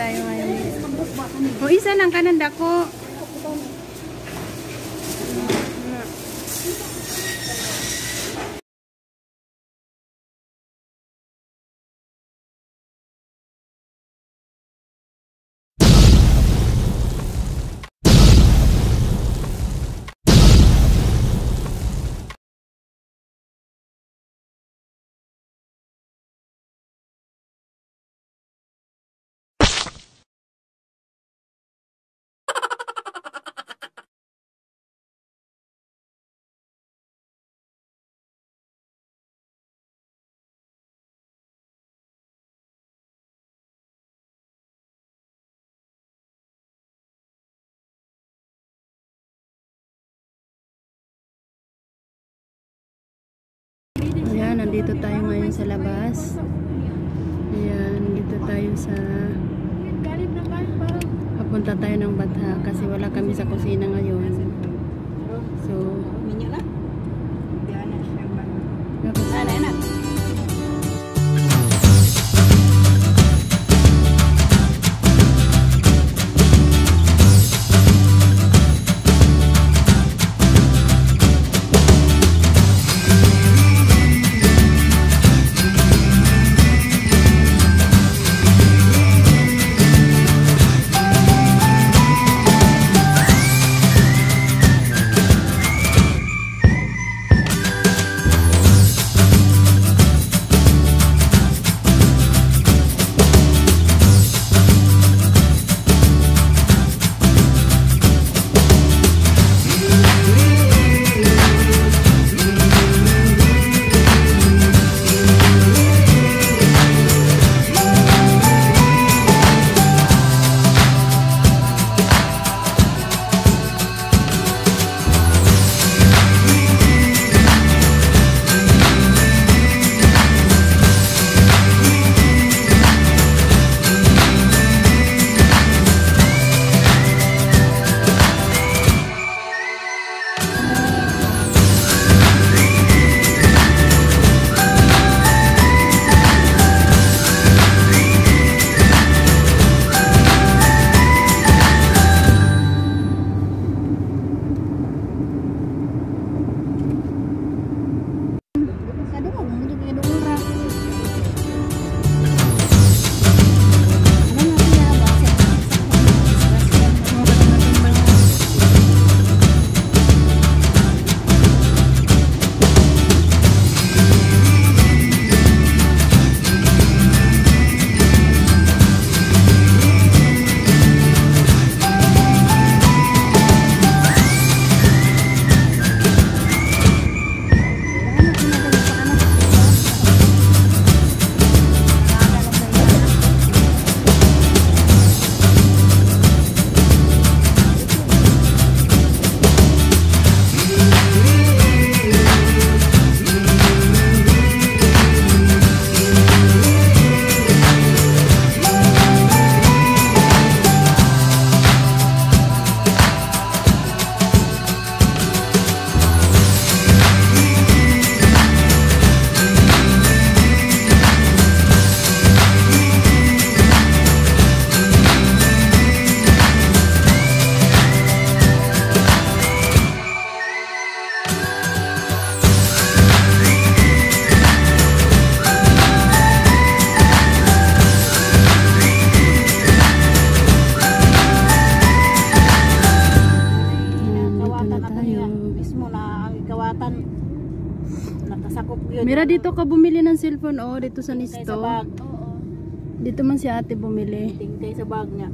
tayo ngayon. O, isa lang kanan dako. Ayan, nandito tayo ngayon sa labas. Ayan, nandito tayo sa... Papunta tayo ng Batha kasi wala kami sa kusina ngayon. Mira dito ka bumili ng cellphone oh, dito sa Tingkay sa Nisto. bag. Dito man si ate bumili. Tingkay sa bag niya.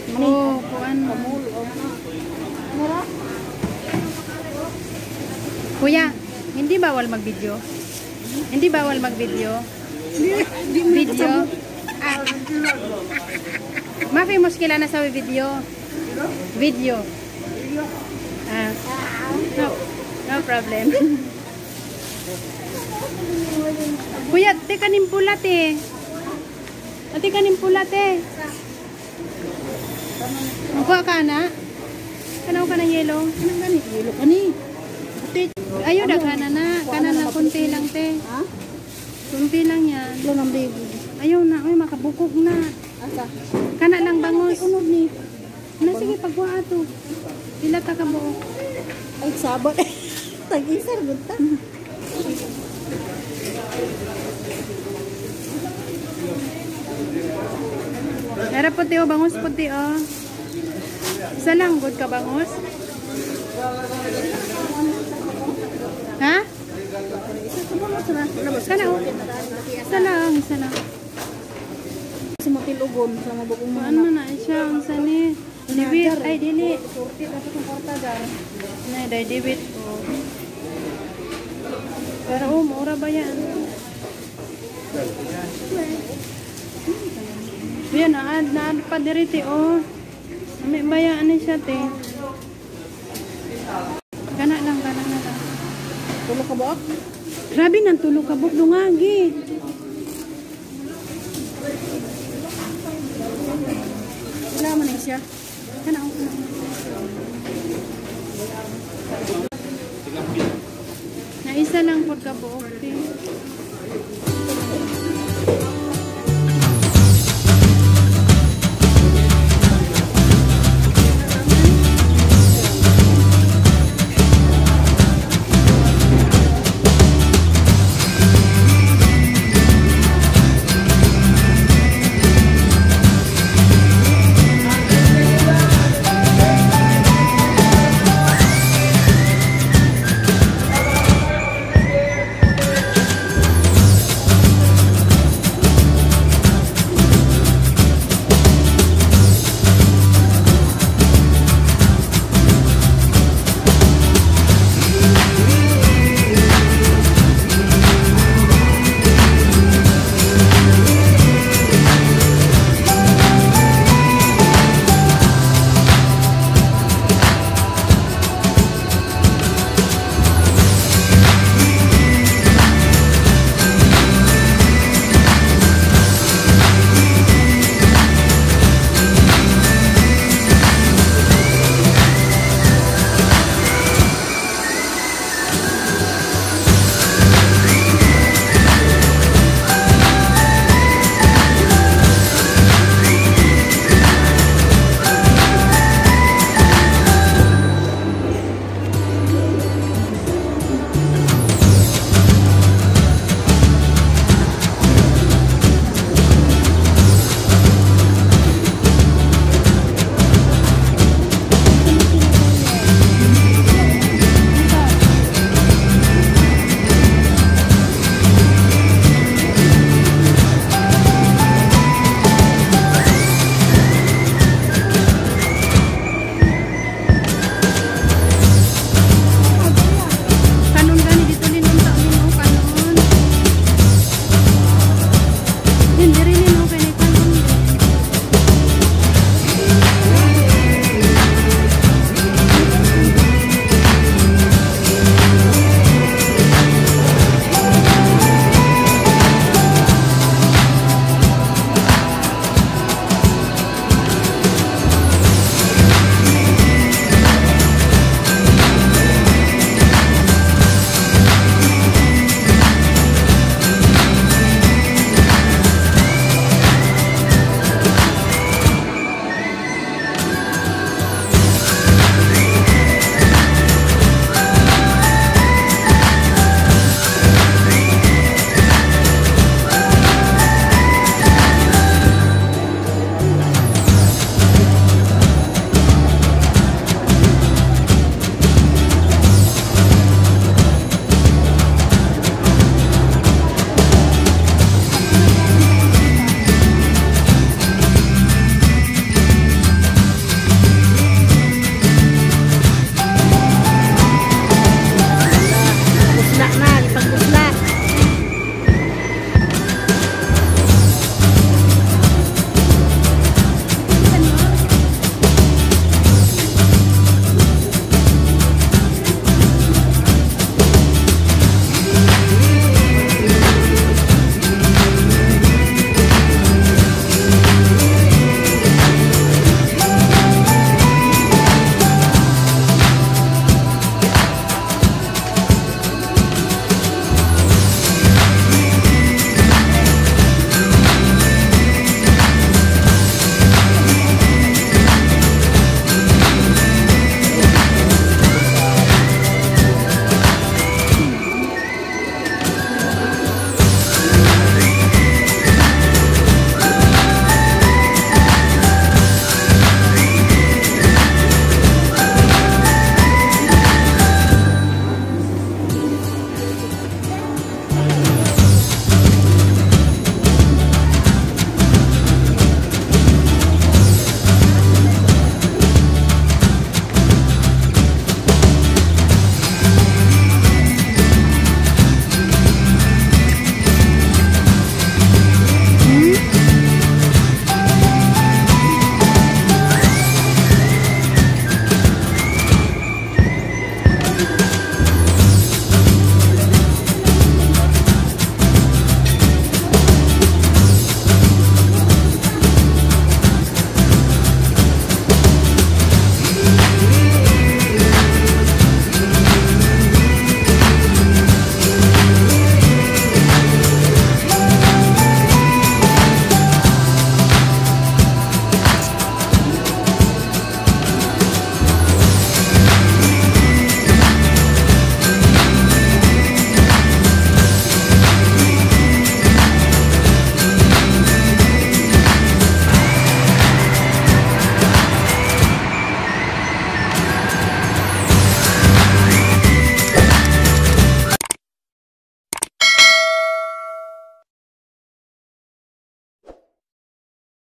Sakit man eh. Oh, kuan. Pamulo. Mura? Kuya, hindi bawal mag-video? Hindi bawal mag-video? Video? Ah. Ma-famous kila na sa video? Video. Ah. No, no problem. Kuya, te kanin pulat eh. Ate kanin pulat eh. Magkuha ka na? Kanaw ka ng yellow? Ano gani? Ilo ka ni. Ayaw na kana na. Kana na kunti lang te. Ha? Kunti lang yan. Ilo ng baby. Ayaw na. Ay, makabukog na. Asa? Kana lang bangos. Unod ni. Na sige, pagkuha ato. Pila ta ka buok. Ay, sabat. Tagisar, gunta. Nara puti o, bangus puti o. Isa lang, good ka bangus? Ha? Kana o. Isa lang, isa lang. Sa matilugon, sa Maan man na siya, ang sani. Dibit, ay dili. Surti, dapat yung kwarta dar. Nay, day debit ko. Pero oh, mura ba yan? Yan, naad, naad pa diriti oh. May bayaan ni siya te. Lang, kana na lang. Tulo ka ba? Grabe nang tulog ka buk dungagi. Wala man eh siya. Oh, kana. Na isa lang pod ka buok te.